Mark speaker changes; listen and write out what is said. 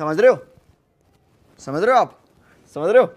Speaker 1: समझ रहे हो? समझ रहे हो आप? समझ रहे हो?